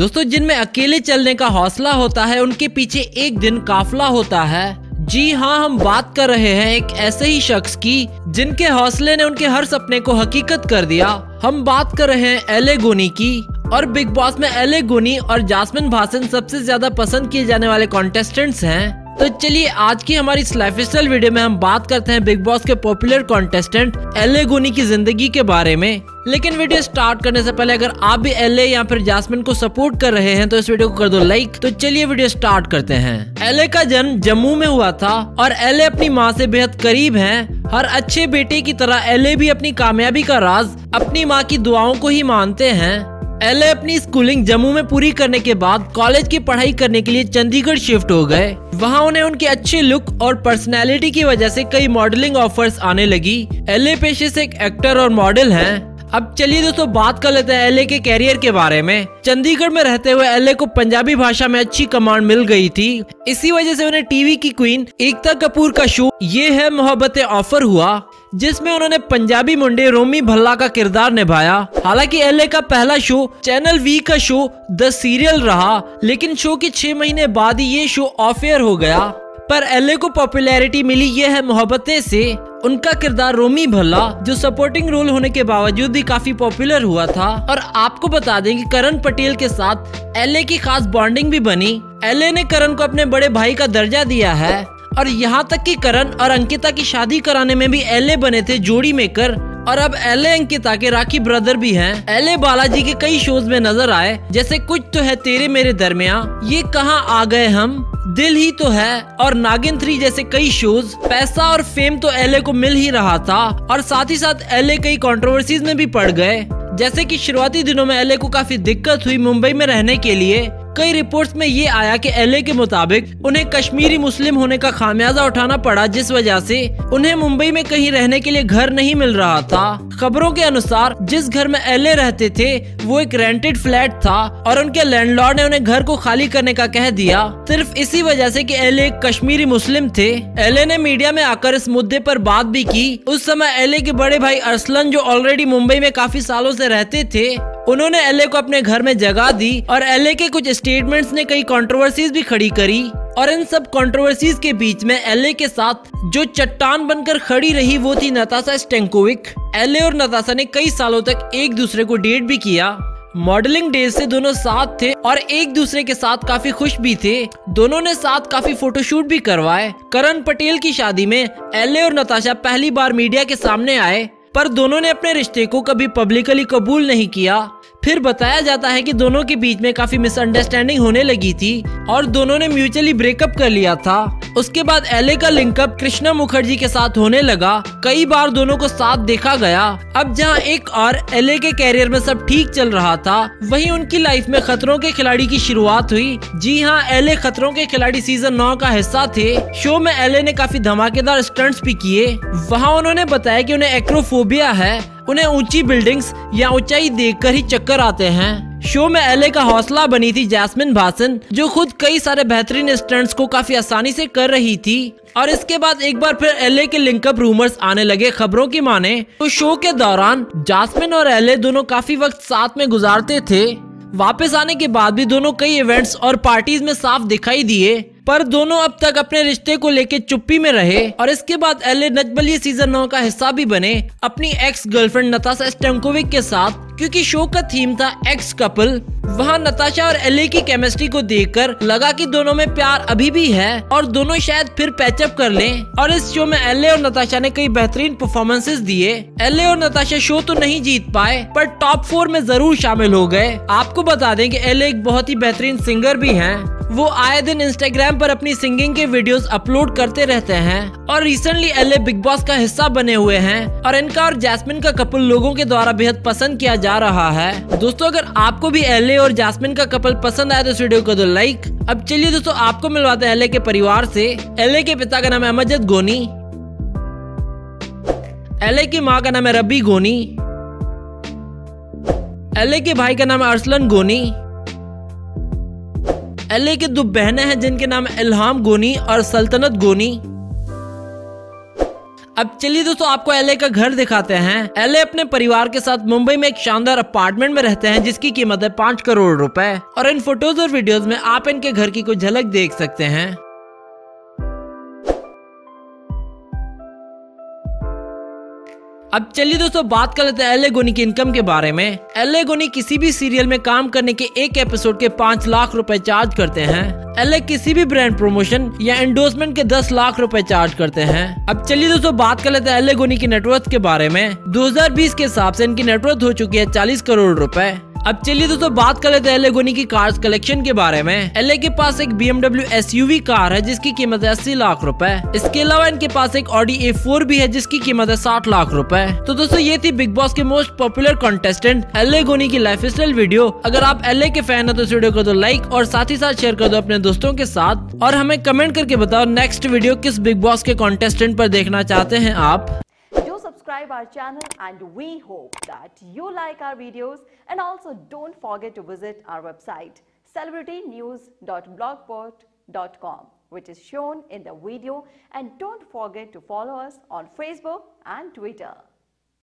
दोस्तों, जिनमें अकेले चलने का हौसला होता है, उनके पीछे एक दिन काफला होता है। जी हाँ हम बात कर रहे हैं एक ऐसे ही शख्स की, जिनके हौसले ने उनके हर सपने को हकीकत कर दिया। हम बात कर रहे हैं एले गोनी की, और बिग बॉस में एले गोनी और जासमिन भासन सबसे ज़्यादा पसंद किए जाने वाले कॉन्टेस्टेंट्स हैं। तो चलिए, आज की हमारी इस लाइफ स्टाइल वीडियो में हम बात करते हैं बिग बॉस के पॉपुलर कॉन्टेस्टेंट एले गोनी की ज़िंदगी के बारे में। लेकिन वीडियो स्टार्ट करने से पहले अगर आप भी एले या फिर जासमिन को सपोर्ट कर रहे हैं तो इस वीडियो को कर दो लाइक तो चलिए वीडियो स्टार्ट करते हैं। एले का जन्म जम्मू में हुआ था और एले अपनी माँ से बेहद करीब हैं। हर अच्छे बेटे की तरह एले भी अपनी कामयाबी का राज, अपनी माँ की दुआओं को ही मानते हैं। एल अपनी स्कूलिंग जम्मू में पूरी करने के बाद कॉलेज की पढ़ाई करने के लिए चंडीगढ़ शिफ्ट हो गए। वहाँ उन्हें उनके अच्छे लुक और पर्सनैलिटी की वजह से कई मॉडलिंग ऑफर्स आने लगी। एल पेशे से एक एक्टर और मॉडल हैं। अब चलिए दोस्तों, बात कर लेते हैं एलए के कैरियर के बारे में। चंडीगढ़ में रहते हुए एलए को पंजाबी भाषा में अच्छी कमांड मिल गई थी। इसी वजह से उन्हें टीवी की क्वीन एकता कपूर का शो, ये है मोहब्बत ऑफ़र हुआ। जिसमें उन्होंने पंजाबी मुंडे रोमी भल्ला का किरदार निभाया। हालाँकि एलए का पहला शो, चैनल वी का शो, द सीरियल रहा, लेकिन शो के छह महीने बाद ही ये शो ऑफ़ एयर हो गया। पर एलए को पॉपुलैरिटी मिली ये है मोहब्बतें से। उनका किरदार रोमी भल्ला, जो सपोर्टिंग रोल होने के बावजूद भी काफ़ी पॉपुलर हुआ था। और आपको बता दें कि करण पटेल के साथ एलए की खास बॉन्डिंग भी बनी। एलए ने करण को अपने बड़े भाई का दर्जा दिया है। और यहाँ तक कि करण और अंकिता की शादी कराने में भी एलए बने थे जोड़ी मेकर। और अब एल अंकिता के राखी ब्रदर भी हैं। एल बालाजी के कई शोज़ में नज़र आए, जैसे कुछ तो है तेरे मेरे दरमिया। ये कहाँ आ गए हम? दिल ही तो है। और नागिन थ्री जैसे कई शोज़, पैसा और फेम तो एल को मिल ही रहा था। और साथ ही साथ एल कई कंट्रोवर्सीज में भी पड़ गए। जैसे कि शुरुआती दिनों में एल को काफ़ी दिक्कत हुई मुंबई में रहने के लिए। कई रिपोर्ट्स में ये आया कि एलए के मुताबिक उन्हें कश्मीरी मुस्लिम होने का खामियाजा उठाना पड़ा, जिस वजह से उन्हें मुंबई में कहीं रहने के लिए घर नहीं मिल रहा था। खबरों के अनुसार, जिस घर में एलए रहते थे, वो एक रेंटेड फ्लैट था और उनके लैंडलॉर्ड ने उन्हें घर को खाली करने का कह दिया। सिर्फ़ इसी वजह से कि एलए एक कश्मीरी मुस्लिम थे। एलए ने मीडिया में आकर इस मुद्दे पर बात भी की। उस समय एलए के बड़े भाई अरसलन, जो ऑलरेडी मुंबई में काफ़ी सालों से रहते थे उन्होंने एलए को अपने घर में जगह दी और एलए के कुछ स्टेटमेंट्स ने कई कंट्रोवर्सीज भी खड़ी करी। और इन सब कंट्रोवर्सीज के बीच में एलए के साथ जो चट्टान बनकर खड़ी रही, वो थी नताशा स्टेंकोविक एलए और नताशा ने कई सालों तक एक दूसरे को डेट भी किया। मॉडलिंग डेज़ से दोनों साथ थे और एक दूसरे के साथ काफ़ी खुश भी थे। दोनों ने साथ काफ़ी फोटोशूट भी करवाए। करण पटेल की शादी में एलए और नताशा पहली बार मीडिया के सामने आए। पर दोनों ने अपने रिश्ते को कभी पब्लिकली कबूल नहीं किया। फिर बताया जाता है कि दोनों के बीच में काफ़ी मिसअंडरस्टैंडिंग होने लगी थी और दोनों ने म्यूचुअली ब्रेकअप कर लिया था। उसके बाद एले का लिंकअप कृष्णा मुखर्जी के साथ होने लगा। कई बार दोनों को साथ देखा गया। अब जहाँ एक और एले के कैरियर में सब ठीक चल रहा था, वहीं उनकी लाइफ में खतरों के खिलाड़ी की शुरुआत हुई। जी हाँ एले खतरों के खिलाड़ी सीज़न नौ का हिस्सा थे। शो में एले ने काफ़ी धमाकेदार स्टंट्स भी किए। वहाँ उन्होंने बताया की उन्हें एक्रोफोबिया है। उन्हें ऊँची बिल्डिंग्स या ऊंचाई देखकर ही चक्कर आते हैं। शो में एले का हौसला बनी थी जैस्मिन भासन, जो खुद कई सारे बेहतरीन स्टंट्स को काफ़ी आसानी से कर रही थी। और इसके बाद एक बार फिर एले के लिंकअप रूमर्स आने लगे खबरों की माने। तो शो के दौरान जैस्मिन और एले दोनों काफ़ी वक्त साथ में गुजारते थे। वापस आने के बाद भी दोनों कई इवेंट्स और पार्टीज़ में साफ़ दिखाई दिए। पर दोनों अब तक अपने रिश्ते को लेकर चुप्पी में रहे और इसके बाद एल ए नजबली सीज़न नौ का हिस्सा भी बने अपनी एक्स गर्लफ्रेंड नताशा स्टेंकोविक के साथ, क्योंकि शो का थीम था एक्स कपल वहाँ नताशा और एले की केमिस्ट्री को देखकर लगा कि दोनों में प्यार अभी भी है और दोनों शायद फिर पैचअप कर लें। और इस शो में एले और नताशा ने कई बेहतरीन परफॉर्मेंसेस दिए। एले और नताशा शो तो नहीं जीत पाए, पर टॉप फोर में ज़रूर शामिल हो गए। आपको बता दें कि एले एक बहुत ही बेहतरीन सिंगर भी हैं। वो आए दिन इंस्टाग्राम पर अपनी सिंगिंग के वीडियोस अपलोड करते रहते हैं और रिसेंटली एल बिग बॉस का हिस्सा बने हुए हैं और इनका और जैस्मिन का कपल लोगों के द्वारा बेहद पसंद किया जा रहा है। दोस्तों, अगर आपको भी एल और जैस्मिन का कपल पसंद आया तो इस वीडियो को दो लाइक अब चलिए दोस्तों, आपको मिलवाते हैं एल के परिवार से। एल के पिता का नाम है अमजद गोनी। एल की माँ का नाम है रबी गोनी। एल के भाई का नाम है अरसलन गोनी। एलए के दो बहनें हैं जिनके नाम इल्हाम गोनी और सल्तनत गोनी। अब चलिए दोस्तों, आपको एलए का घर दिखाते हैं। एलए अपने परिवार के साथ मुंबई में एक शानदार अपार्टमेंट में रहते हैं, जिसकी कीमत है पाँच करोड़ रुपए। और इन फ़ोटोज़ और वीडियोज़ में आप इनके घर की कुछ झलक देख सकते हैं। अब चलिए दोस्तों, बात कर लेते हैं एल गोनी की इनकम के बारे में। एल गोनी किसी भी सीरियल में काम करने के एक एपिसोड के पाँच लाख रुपए चार्ज करते हैं। एलए किसी भी ब्रांड प्रमोशन या एंडोर्समेंट के दस लाख रुपए चार्ज करते हैं। अब चलिए दोस्तों, बात कर लेते हैं एल गोनी की नेटवर्थ के बारे में। 2020 के हिसाब से इनकी नेटवर्थ हो चुकी है चालीस करोड़ रुपए। अब चलिए दोस्तों, बात कर लेते हैं एल गोनी की कार्स कलेक्शन के बारे में। एलए के पास एक बी एमडब्ल्यू एस कार है, जिसकी कीमत है अस्सी लाख रुपए। इसके अलावा इनके पास एक ऑडी ए फोर भी है, जिसकी कीमत है साठ लाख रुपए। तो दोस्तों, ये थी बिग बॉस के most popular contestant Aly Goni की लाइफ स्टाइल वीडियो अगर आप एल के फ़ैन है तो इस वीडियो को दो लाइक और साथ ही साथ शेयर कर दो अपने दोस्तों के साथ। और हमें कमेंट करके बताओ नेक्स्ट वीडियो किस बिग बॉस के कॉन्टेस्टेंट पर देखना चाहते हैं आप। Subscribe our channel and we hope that you like our videos and also don't forget to visit our website celebritynews.blogspot.com which is shown in the video and don't forget to follow us on Facebook and Twitter.